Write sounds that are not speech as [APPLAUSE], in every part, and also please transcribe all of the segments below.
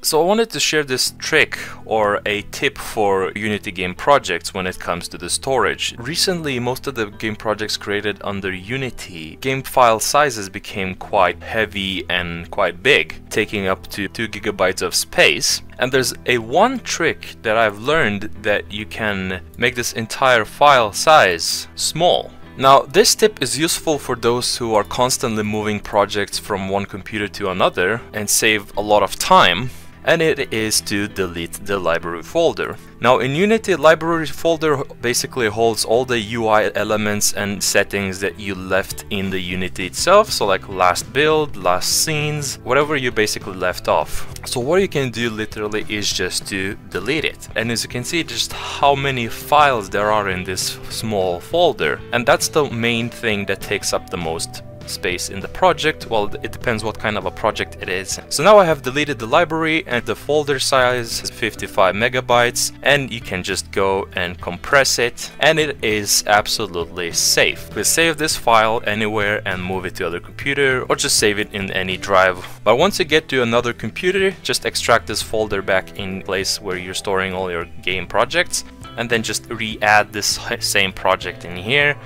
So I wanted to share this trick or a tip for Unity game projects when it comes to the storage. Recently, most of the game projects created under Unity, game file sizes became quite heavy and quite big, taking up to 2 gigabytes of space. And there's a one trick that I've learned that you can make this entire file size small. Now, this tip is useful for those who are constantly moving projects from one computer to another and save a lot of time and it is to delete the library folder. Now in Unity, library folder basically holds all the UI elements and settings that you left in the Unity itself, so like last build, last scenes, whatever you basically left off. So what you can do literally is just to delete it. And as you can see just how many files there are in this small folder. And that's the main thing that takes up the most space in the project. Well, it depends what kind of a project it is. So now I have deleted the library and the folder size is 55 megabytes and you can just go and compress it and it is absolutely safe. We save this file anywhere and move it to other computer or just save it in any drive. But once you get to another computer, just extract this folder back in place where you're storing all your game projects and then just re-add this [LAUGHS] same project in here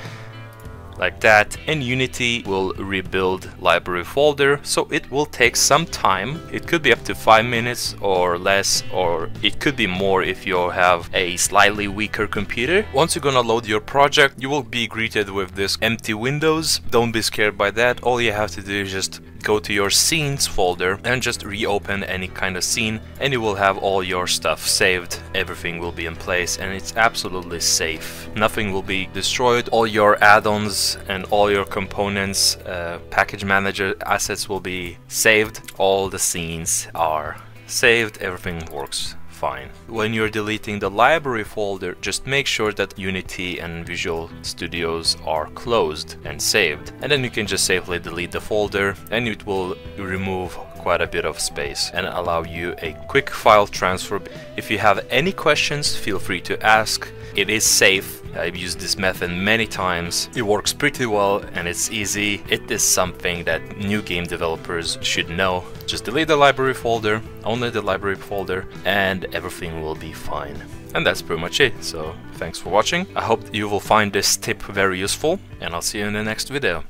like that and Unity will rebuild library folder so it will take some time. It could be up to five minutes or less or it could be more if you have a slightly weaker computer. Once you're gonna load your project you will be greeted with this empty windows. Don't be scared by that. All you have to do is just go to your scenes folder and just reopen any kind of scene and you will have all your stuff saved. Everything will be in place and it's absolutely safe. Nothing will be destroyed. All your add-ons and all your components uh, package manager assets will be saved. All the scenes are saved. Everything works fine. When you're deleting the library folder, just make sure that Unity and Visual Studios are closed and saved. And then you can just safely delete the folder and it will remove quite a bit of space and allow you a quick file transfer. If you have any questions, feel free to ask. It is safe I've used this method many times. It works pretty well and it's easy. It is something that new game developers should know. Just delete the library folder, only the library folder, and everything will be fine. And that's pretty much it, so thanks for watching. I hope you will find this tip very useful, and I'll see you in the next video.